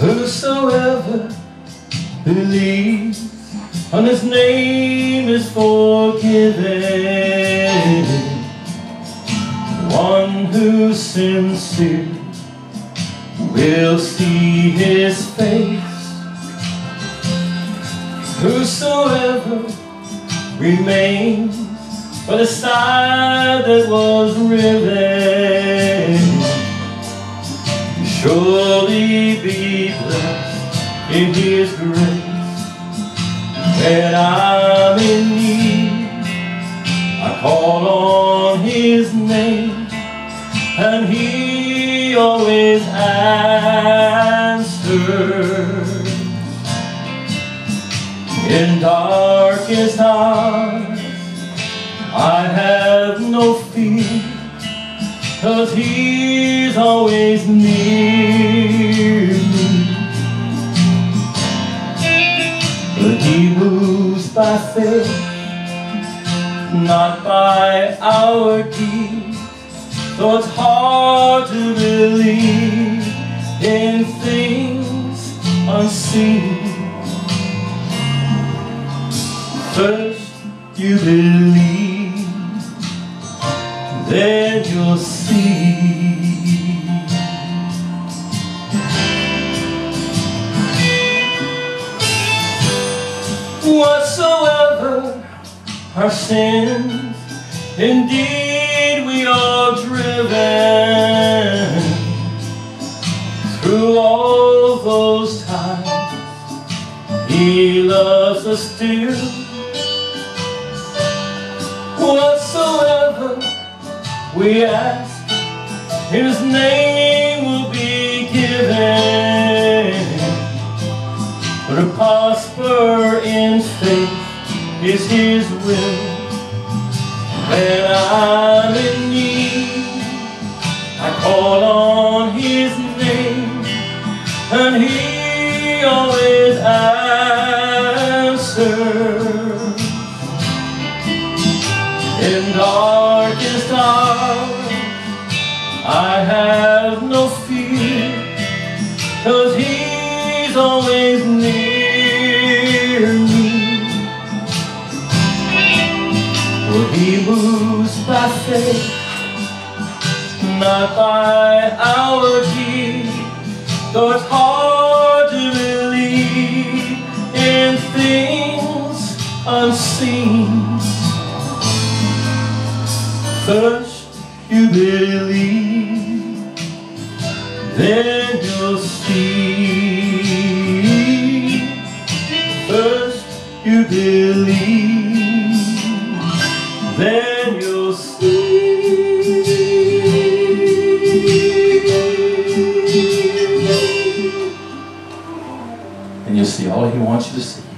Whosoever believes on his name is forgiven. One who's sincere will see his face. Whosoever remains by the side that was riven blessed in his grace. When I'm in need, I call on His name, and He always answers. In darkest hours, I have no fear, cause He's always near by faith, not by our deeds. Though it's hard to believe in things unseen. First you believe, whatsoever our sins, indeed we are driven through all those times. He loves us still. Whatsoever we ask, His name is His will. When I'm in need, I call on His name, and He always answers. In darkest hours, I have no fear, For He moves by faith, not by deeds. Though it's hard to believe in things unseen. First you believe, then you'll see. First you believe, And you'll see all he wants you to see.